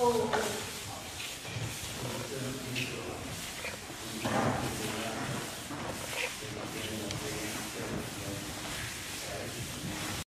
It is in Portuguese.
ou